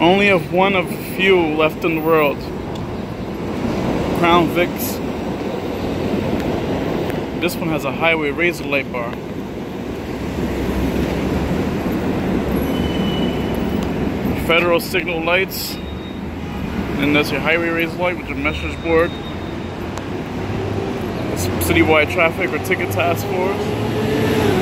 Only of one of few left in the world. Crown Vics. This one has a highway razor light bar. Federal signal lights. And that's your highway razor light with your message board. Citywide traffic or ticket task force.